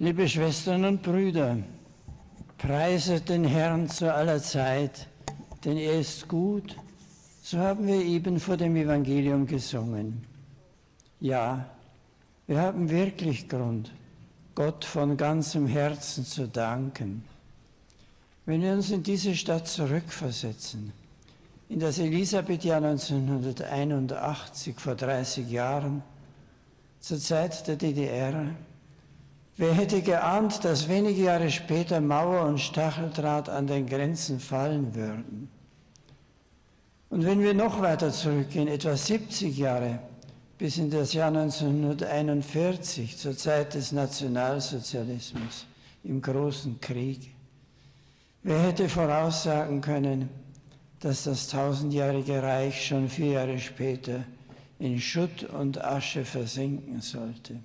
Liebe Schwestern und Brüder, preiset den Herrn zu aller Zeit, denn er ist gut. So haben wir eben vor dem Evangelium gesungen. Ja, wir haben wirklich Grund, Gott von ganzem Herzen zu danken. Wenn wir uns in diese Stadt zurückversetzen, in das Elisabeth Jahr 1981 vor 30 Jahren, zur Zeit der DDR, Wer hätte geahnt, dass wenige Jahre später Mauer und Stacheldraht an den Grenzen fallen würden? Und wenn wir noch weiter zurückgehen, etwa 70 Jahre, bis in das Jahr 1941, zur Zeit des Nationalsozialismus, im großen Krieg, wer hätte voraussagen können, dass das tausendjährige Reich schon vier Jahre später in Schutt und Asche versinken sollte?